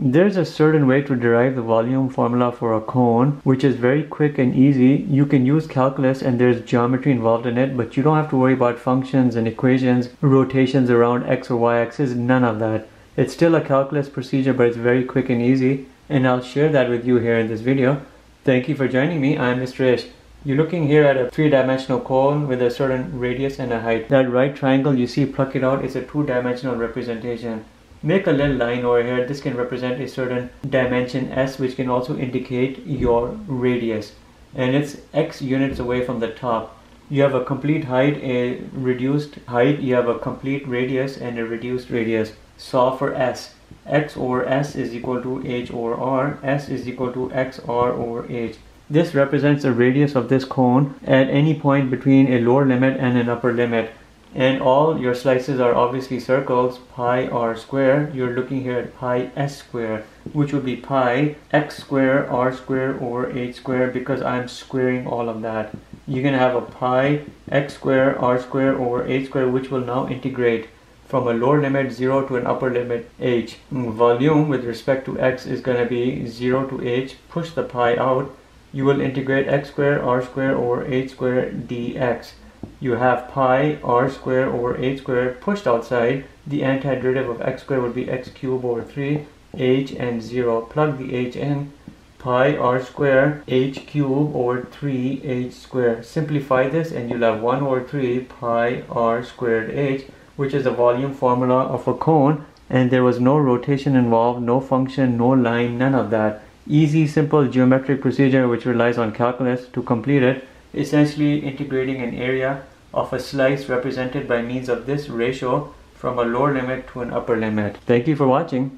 There's a certain way to derive the volume formula for a cone, which is very quick and easy. You can use calculus and there's geometry involved in it, but you don't have to worry about functions and equations, rotations around x or y axis, none of that. It's still a calculus procedure, but it's very quick and easy, and I'll share that with you here in this video. Thank you for joining me. I'm Mr. Ish. You're looking here at a three-dimensional cone with a certain radius and a height. That right triangle you see, pluck it out, is a two-dimensional representation make a little line over here. This can represent a certain dimension s which can also indicate your radius. And it's x units away from the top. You have a complete height a reduced height. You have a complete radius and a reduced radius. Solve for s. X over s is equal to h over r. S is equal to x r over h. This represents the radius of this cone at any point between a lower limit and an upper limit and all your slices are obviously circles pi r square. You're looking here at pi s square which would be pi x square r square over h square because I'm squaring all of that. You're gonna have a pi x square r square over h square which will now integrate from a lower limit 0 to an upper limit h. Volume with respect to x is going to be 0 to h. Push the pi out. You will integrate x square r square over h square dx you have pi r squared over h squared pushed outside. The antiderivative of x squared would be x cubed over 3, h and 0. Plug the h in. Pi r squared h cubed over 3 h squared. Simplify this and you'll have 1 over 3 pi r squared h which is the volume formula of a cone and there was no rotation involved, no function, no line, none of that. Easy, simple geometric procedure which relies on calculus to complete it essentially integrating an area of a slice represented by means of this ratio from a lower limit to an upper limit. Thank you for watching.